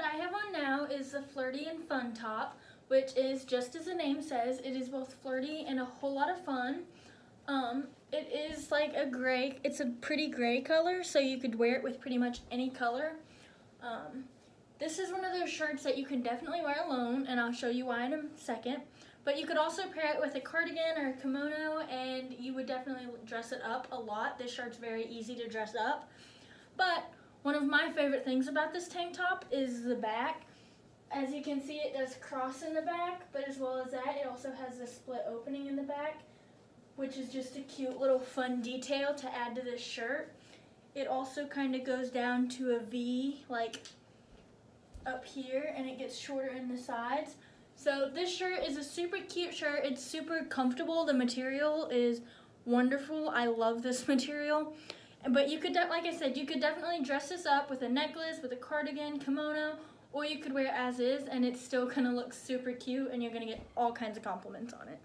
what I have on now is the Flirty and Fun top, which is just as the name says, it is both flirty and a whole lot of fun. Um, it is like a gray, it's a pretty gray color, so you could wear it with pretty much any color. Um, this is one of those shirts that you can definitely wear alone, and I'll show you why in a second. But you could also pair it with a cardigan or a kimono, and you would definitely dress it up a lot. This shirt's very easy to dress up. But one of my favorite things about this tank top is the back. As you can see, it does cross in the back, but as well as that, it also has a split opening in the back, which is just a cute little fun detail to add to this shirt. It also kind of goes down to a V, like up here, and it gets shorter in the sides. So this shirt is a super cute shirt. It's super comfortable. The material is wonderful. I love this material. But you could, like I said, you could definitely dress this up with a necklace, with a cardigan, kimono, or you could wear it as is and it's still gonna look super cute and you're gonna get all kinds of compliments on it.